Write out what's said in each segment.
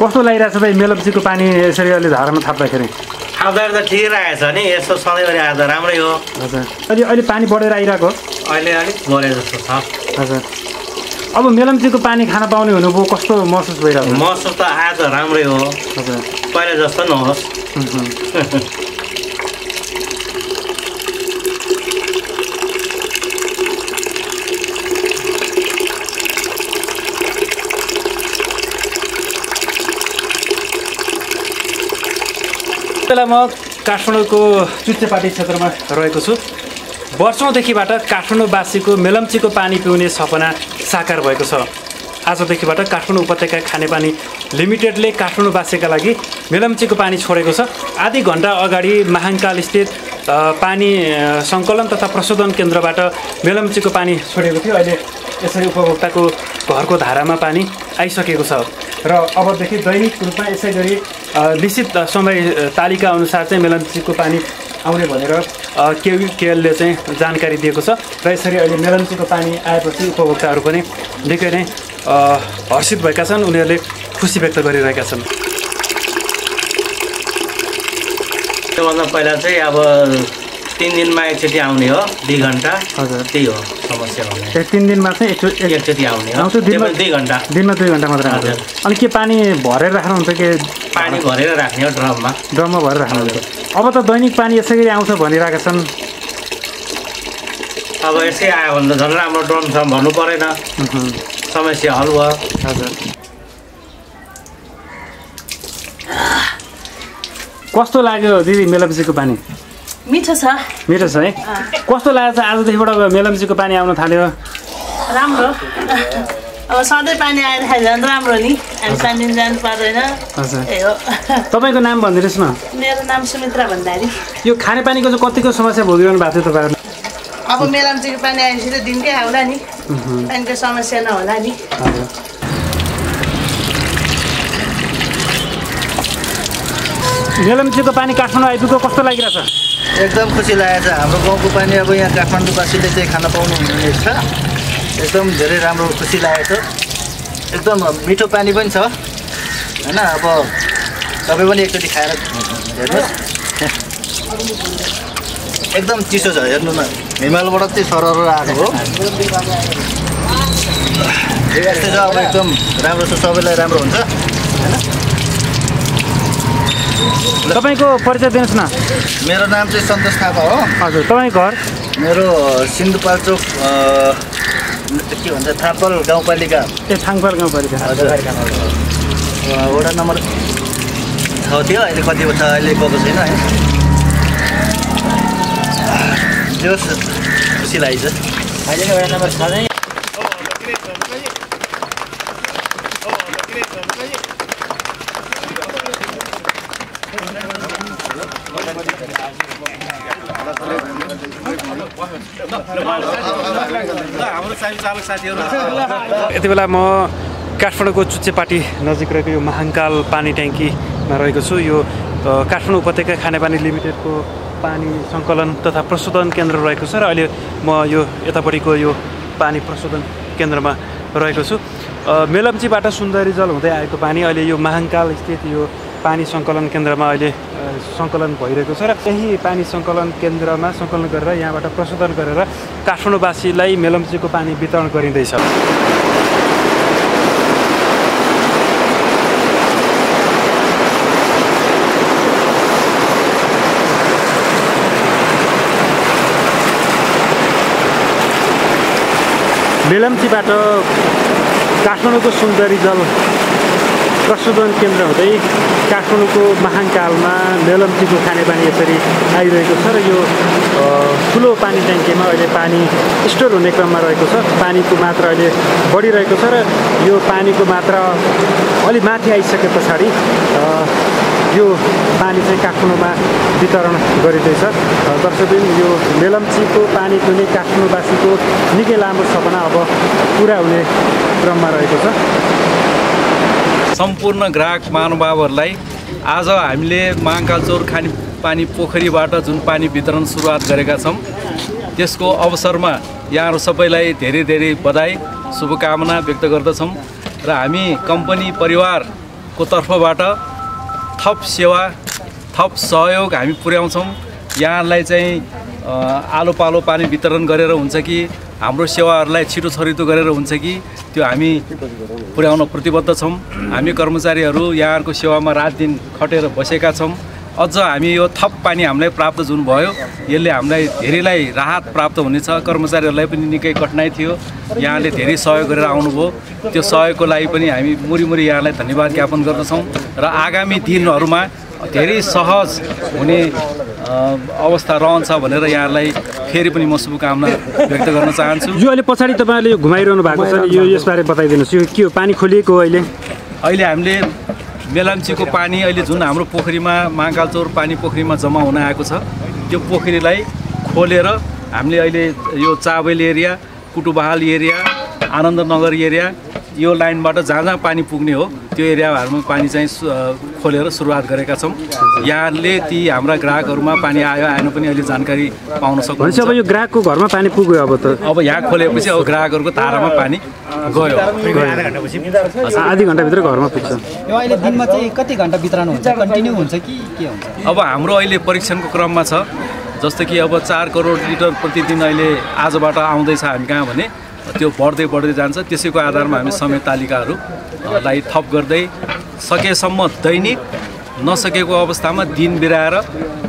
कस्तो लागिरहेछ त मेलम्चीको पानी यसरी अहिले धारामा थाप्दाखेरि? आउँदाखेरि त ठिकै रहेछ नि यसो सधैँभरि आएर त राम्रै हो। हजुर। अहिले अहिले पानी बढेर आइरहेको? अहिले अलिक बढे जस्तो छ। हजुर। अब मेलम्चीको पानी खान पाउने हुनुभयो कस्तो महसुस भइरहेको? छ? महसुस त त राम्रै हो। हजुर। पहिला जस्तो नहोस्। बेला म काठमाडौँको चुच्चेपाटी क्षेत्रमा रहेको छु। वर्षौँदेखिबाट काठमाडौँवासीको मेलम्चीको पानी पिउने सपना साकार भएको छ। आजदेखिबाट काठमाडौँ उपत्यका खानेपानी लिमिटेडले काठमाडौँवासीका लागि मेलम्चीको पानी छोडेको छ। आधी घन्टा अगाडि महाङ्काल स्थित पानी सङ्कलन तथा प्रशोधन केन्द्रबाट मेलम्चीको पानी छोडेको थियो। अहिले यसरी उपभोक्ताको घरको धारामा पानी आइसकेको छ। र अबदेखि दैनिक रूपमा यसै गरी निश्चित समय तालिका अनुसार चाहिँ मेलम्चीको पानी आउने भनेर केवी केएलले चाहिँ जानकारी दिएको छ। र यसरी अहिले मेलम्चीको पानी आएपछि उपभोक्ताहरू पनि निकै नै हर्षित भएका छन्। उनीहरूले खुसी व्यक्त गरिरहेका छन्। त्योभन्दा पहिला चाहिँ अब तिन दिनमा एकचोटि आउने हो दुई घन्टा। हजुर। त्यही हो समस्या हुने तिन दिनमा चाहिँ एकचोटि एक एकचोटि आउने हो। दिनमा दुई घन्टा। दिनमा दुई घन्टा मात्र आउँछ। हजुर। अनि के पानी भरेर राख्नुहुन्छ कि? पानी भरेर राख्ने हो ड्रममा। ड्रममा भरेर राख्नुहुन्छ अब त दैनिक पानी यसै गरी आउँछ भनिरहेका छन्। अब यसै आयो भने त झन् राम्रो ड्रम छ भन्नु परेन। समस्या हल भयो। हजुर। कस्तो लाग्यो दिदी मेलम्चीको पानी? मिठो छ। मिठो छ है? कस्तो लागेको छ? आजदेखिबाट मेलम्चीको पानी आउन थाल्यो। राम्रो। अब सधैँ पानी आइरहेको झन् राम्रो नि। हामी पानी जानु पर्दैन। तपाईँको नाम भनिदिनुहोस् न। मेरो नाम सुमित्रा भण्डारी। यो खानेपानीको चाहिँ कतिको समस्या भोगिरहनु भएको थियो तपाईँहरूले अब मेलामचीको पानी आएपछि त दिनकै आउला नि। पानीको समस्या नहोला नि। मेलम्चीको पानी काठमाडौँ आइपुग्यो कस्तो लागिरहेछ? एकदम खुसी लागेको छ। हाम्रो गाउँको पानी अब यहाँ काठमाडौँवासीले चाहिँ खान पाउनु हुनेछ एकदम धेरै राम्रो खुसी लागेको छ। एकदम मिठो पानी पनि छ। होइन अब तपाईँ पनि एकचोटि खाएर हेर्नुहोस्। एकदम चिसो छ हेर्नु न। हिमालबाट चाहिँ सरर आएको हो। यस्तै छ अब एकदम राम्रो छ सबैलाई राम्रो हुन्छ। तपाईँको परिचय दिनुहोस् न। मेरो नाम चाहिँ सन्तोष थापा हो। हजुर तपाईँको घर? मेरो सिन्धुपाल्चोक के भन्छ थापल गाउँपालिका। ए थाङपाल गाउँपालिका। हजुर। वडा नम्बर छ थियो अहिले कति छ अहिले गएको छैन है। त्यो खुसी लागेको छ अहिले वडा नम्बर छ नै। यति बेला म काठमाडौँको चुच्चेपाटी नजिक रहेको यो महाङ्काल पानी ट्याङ्कीमा रहेको छु। यो काठमाडौँ उपत्यका खानेपानी लिमिटेडको पानी सङ्कलन तथा प्रशोधन केन्द्र रहेको छ र अहिले म यो यतापट्टिको यो पानी प्रशोधन केन्द्रमा रहेको छु। मेलम्चीबाट सुन्दरी जल हुँदै आएको पानी अहिले यो महाङ्काल स्थित यो पानी सङ्कलन केन्द्रमा अहिले सङ्कलन भइरहेको छ र यही पानी सङ्कलन केन्द्रमा सङ्कलन गरेर यहाँबाट प्रशोधन गरेर काठमाडौँवासीलाई मेलम्चीको पानी वितरण गरिँदैछ। मेलम्चीबाट काठमाडौँको सुन्दरी जल प्रशोधन केन्द्र हुँदै काठमाडौँको महाङ्कालमा मेलम्चीको खानेपानी यसरी आइरहेको छ र यो ठुलो पानी ट्याङ्कीमा अहिले पानी स्टोर हुने क्रममा रहेको छ। पानीको मात्रा अहिले बढिरहेको छ र यो पानीको मात्रा अलि माथि आइसके पछाडि यो पानी चाहिँ काठमाडौँमा वितरण गरिँदैछ। दर्शकबिन यो मेलम्चीको पानी पिउने काठमाडौँवासीको निकै लामो सपना अब पुरा हुने क्रममा रहेको छ। सम्पूर्ण ग्राहक महानुभावहरूलाई आज हामीले महाकाल चौर खाने पानी पोखरीबाट जुन पानी वितरण सुरुवात गरेका छौँ त्यसको अवसरमा यहाँहरू सबैलाई धेरै धेरै बधाई शुभकामना व्यक्त गर्दछौँ र हामी कम्पनी परिवारको तर्फबाट थप सेवा थप सहयोग हामी पुर्याउँछौँ। यहाँलाई चाहिँ आलो पालो पानी वितरण गरेर हुन्छ कि हाम्रो सेवाहरूलाई छिटो छरितो गरेर हुन्छ कि त्यो हामी पुर्याउन प्रतिबद्ध छौँ। हामी कर्मचारीहरू यहाँहरूको सेवामा रात दिन खटेर बसेका छौँ। अझ हामी यो थप पानी हामीलाई प्राप्त जुन भयो यसले हामीलाई धेरैलाई राहत प्राप्त हुनेछ। कर्मचारीहरूलाई पनि निकै कठिनाइ थियो। यहाँले धेरै सहयोग गरेर आउनुभयो। त्यो सहयोगको लागि पनि हामी मुरी मुरी यहाँलाई धन्यवाद ज्ञापन गर्दछौँ। र आगामी दिनहरूमा धेरै सहज हुने अवस्था रहन्छ भनेर यहाँलाई फेरि पनि म शुभकामना व्यक्त गर्न चाहन्छु। यो अहिले पछाडि तपाईँले घुमाइरहनु भएको छ नि यो यसबारे बताइदिनुहोस्। यो के हो पानी खोलिएको हो अहिले? अहिले हामीले मेलाम्चीको पानी अहिले जुन हाम्रो पोखरीमा महाकालचौर पानी पोखरीमा जम्मा हुन आएको छ त्यो पोखरीलाई खोलेर हामीले अहिले यो Chabahil area Kutubahal area Anandnagar area यो लाइनबाट जहाँ जहाँ पानी पुग्ने हो त्यो एरियाहरूमा पानी चाहिँ खोलेर सुरुवात गरेका छौँ। यहाँले ती हाम्रा ग्राहकहरूमा पानी आयो आएन पनि अहिले जानकारी पाउन भनेपछि अब सक्नुहुन्छ यो ग्राहकको घरमा पानी पुग्यो अब त। अब यहाँ खोलेपछि अब ग्राहकहरूको धारामा पानी गयो। आधी घन्टाभित्र घरमा पुग्छ। यो अहिले दिनमा चाहिँ कति घन्टा वितरण हुन्छ? कन्टिन्यू हुन्छ कि के हुन्छ? अब हाम्रो अहिले परीक्षणको क्रममा छ। जस्तो कि अब चार करोड लिटर प्रतिदिन अहिले आजबाट आउँदैछ हामी कहाँ भने त्यो बढ्दै बढ्दै जान्छ। त्यसैको आधारमा हामी समय तालिकाहरू अ, लाई थप गर्दै सकेसम्म दैनिक नसकेको अवस्थामा दिन बिराएर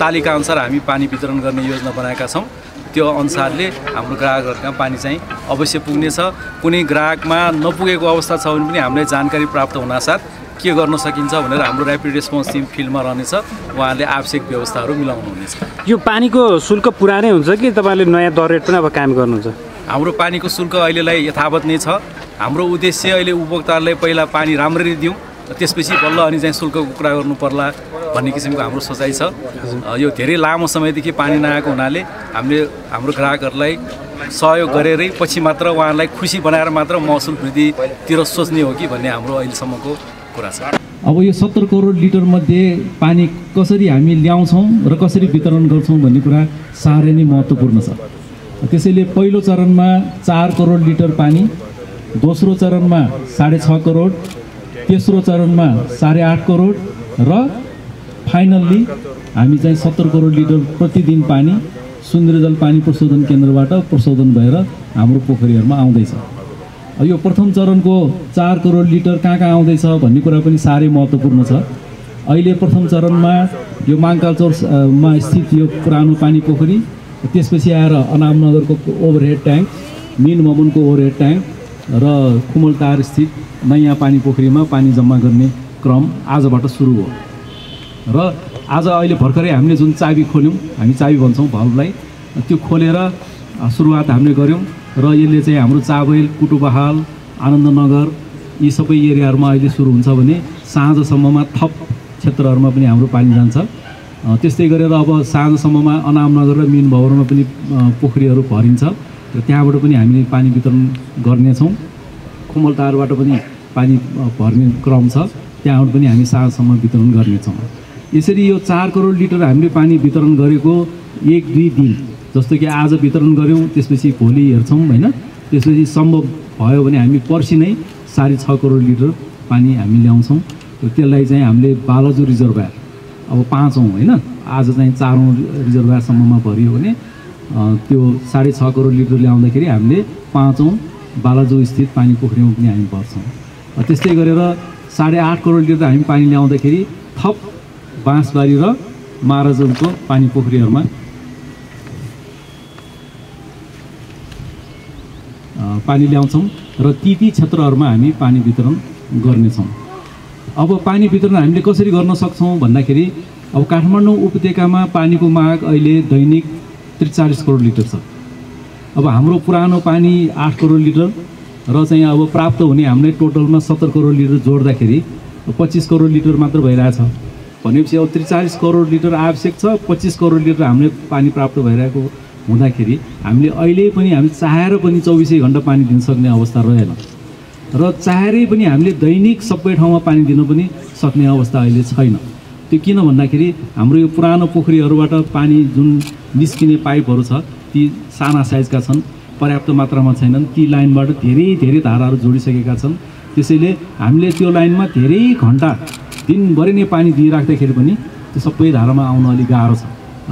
तालिकाअनुसार हामी पानी वितरण गर्ने योजना बनाएका छौँ। त्यो अनुसारले हाम्रो ग्राहकहरूका पानी चाहिँ अवश्य पुग्नेछ। कुनै ग्राहकमा नपुगेको अवस्था छ भने पनि हामीलाई जानकारी प्राप्त हुनासाथ के गर्न सकिन्छ भनेर हाम्रो ऱ्यापिड रेस्पोन्स टिम फिल्डमा रहनेछ। उहाँहरूले आवश्यक व्यवस्थाहरू मिलाउनुहुनेछ। यो पानीको शुल्क पुरानै हुन्छ कि तपाईँले नयाँ दर रेट पनि अब काम गर्नुहुन्छ? हाम्रो पानीको शुल्क अहिलेलाई यथावत नै छ। हाम्रो उद्देश्य अहिले उपभोक्ताहरूलाई पहिला पानी राम्ररी दिउँ त्यसपछि बल्ल अनि चाहिँ शुल्कको कुरा गर्नु पर्ला भन्ने किसिमको हाम्रो सोचाइ छ। यो धेरै लामो समयदेखि पानी नआएको हुनाले हामीले हाम्रो ग्राहकहरूलाई सहयोग गरेरै पछि मात्र उहाँहरूलाई खुसी बनाएर मात्र महसुल वृद्धितिर सोच्ने हो कि भन्ने हाम्रो अहिलेसम्मको कुरा छ। अब यो सत्तर करोड लिटर मध्ये पानी कसरी हामी ल्याउँछौँ र कसरी वितरण गर्छौँ भन्ने कुरा साह्रै नै महत्त्वपूर्ण छ। त्यसैले पहिलो चरणमा चार करोड लिटर पानी दोस्रो चरणमा साढे छ करोड तेस्रो चरणमा साढे आठ करोड र फाइनल्ली हामी चाहिँ सत्तर करोड लिटर प्रतिदिन पानी सुन्दरजल पानी प्रशोधन केन्द्रबाट प्रशोधन भएर हाम्रो पोखरीहरूमा आउँदैछ। यो प्रथम चरणको चार करोड लिटर कहाँ कहाँ आउँदैछ भन्ने कुरा पनि साह्रै महत्त्वपूर्ण छ। अहिले प्रथम चरणमा यो माङ्कालचौर अ, मा स्थित यो पुरानो पानी पोखरी त्यसपछि आएर अनामनगरको ओभरहेड ट्याङ्क मिन ममुनको ओभरहेड ट्याङ्क र कुमलटार स्थित नयाँ पानी पोखरीमा पानी जम्मा गर्ने क्रम आजबाट सुरु हो। र आज अहिले भर्खरै हामीले जुन चाबी खोल्यौँ हामी चाबी भन्छौँ भाउलाई त्यो खोलेर सुरुवात हामीले गऱ्यौँ र यसले चाहिँ हाम्रो चाबेल कुटुबहाल आनन्दनगर यी सबै एरियाहरूमा अहिले सुरु हुन्छ भने साँझसम्ममा थप क्षेत्रहरूमा पनि हाम्रो पानी जान्छ। त्यस्तै गरेर अब साँझसम्ममा अनामनगर र मिन भवनमा पनि पोखरीहरू भरिन्छ। र त्यहाँबाट पनि हामीले पानी वितरण गर्नेछौँ। कुमलटारबाट पनि पानी भर्ने क्रम छ। त्यहाँबाट पनि हामी साँझसम्म वितरण गर्नेछौँ। यसरी यो चार करोड लिटर हामीले पानी वितरण गरेको एक दुई दिन जस्तो कि आज वितरण गऱ्यौँ त्यसपछि भोलि हेर्छौँ होइन? त्यसपछि सम्भव भयो भने हामी पर्सि नै साढे छ करोड लिटर पानी हामी ल्याउँछौँ। र त्यसलाई चाहिँ हामीले बालजु रिजर्भर अब पाँचौँ होइन? आज चाहिँ चारौँ रिजर्भरसम्ममा भरियो भने त्यो साढे छ करोड लिटर ल्याउँदाखेरि हामीले पाँचौँ बालाजु स्थित पानी पोखरीमा पनि हामी भर्छौँ। त्यस्तै गरेर साढे आठ करोड लिटर हामी पानी ल्याउँदाखेरि थप बाँसबारी र माराजनको पानी पोखरीहरूमा पानी ल्याउँछौँ र ती ती क्षेत्रहरूमा हामी पानी वितरण गर्नेछौँ। अब पानी वितरण हामीले कसरी गर्न सक्छौँ भन्दाखेरि अब काठमाडौँ उपत्यकामा पानीको माग अहिले दैनिक त्रिचालिस करोड लिटर छ। अब हाम्रो पुरानो पानी आठ करोड लिटर र चाहिँ अब प्राप्त हुने हामीले टोटलमा सत्तर करोड लिटर जोड्दाखेरि पच्चिस करोड लिटर मात्र भइरहेछ। भनेपछि अब त्रिचालिस करोड लिटर आवश्यक छ पच्चिस करोड लिटर हामीले पानी प्राप्त भइरहेको हुँदाखेरि हामीले अहिले पनि हामी चाहेर पनि चौबिसै घन्टा पानी दिन सक्ने अवस्था रहेन। र चाहेरै पनि हामीले दैनिक सबै ठाउँमा पानी दिन पनि सक्ने अवस्था अहिले छैन। त्यो किन भन्दाखेरि हाम्रो यो पुरानो पोखरीहरूबाट पानी जुन निस्किने पाइपहरू छ ती साना साइजका छन् पर्याप्त मात्रामा छैनन्। ती लाइनबाट धेरै धेरै धाराहरू जोडिसकेका छन्। त्यसैले हामीले त्यो लाइनमा धेरै घन्टा दिनभरि नै पानी दिइराख्दाखेरि पनि त्यो सबै धारामा आउन अलिक गाह्रो छ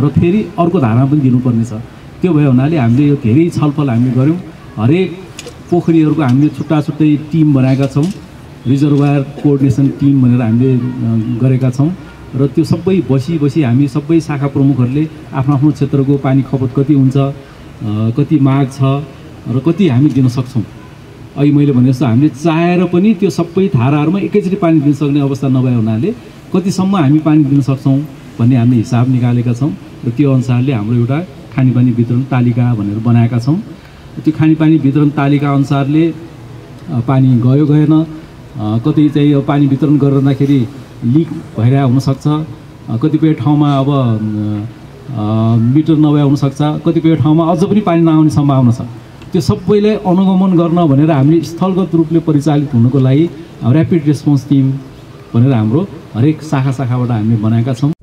र फेरि अर्को धारामा पनि दिनुपर्ने छ त्यो भयो हुनाले हामीले यो धेरै छलफल हामीले गऱ्यौँ। हरेक पोखरीहरूको हामीले छुट्टा छुट्टै टिम बनाएका छौँ। रिजर्भर कोअर्डिनेसन टिम भनेर हामीले गरेका छौँ। र त्यो सबै बसी बसी हामी सबै शाखा प्रमुखहरूले आफ्नो आफ्नो क्षेत्रको पानी खपत कति हुन्छ कति माग छ र कति हामी दिन सक्छौँ। अघि मैले भने जस्तो हामीले चाहेर पनि त्यो सबै धाराहरूमा एकैचोटि पानी दिन सक्ने अवस्था नभए हुनाले कतिसम्म हामी पानी दिन सक्छौँ भन्ने हामीले हिसाब निकालेका छौँ र त्यो अनुसारले हाम्रो एउटा खानेपानी वितरण तालिका भनेर बनाएका छौँ। त्यो खानेपानी वितरण तालिका अनुसारले पानी गयो गएन। कतै चाहिँ अब पानी वितरण गर्दाखेरि लिक भइरहेको हुनसक्छ। कतिपय ठाउँमा अब मिटर नभए हुनसक्छ। कतिपय ठाउँमा अझ पनि पानी नआउने सम्भावना छ। त्यो सबैलाई अनुगमन गर्न भनेर हामीले स्थलगत रूपले परिचालित हुनुको लागि ऱ्यापिड रेस्पोन्स टिम भनेर हाम्रो हरेक शाखा शाखाबाट हामीले बनाएका छौँ।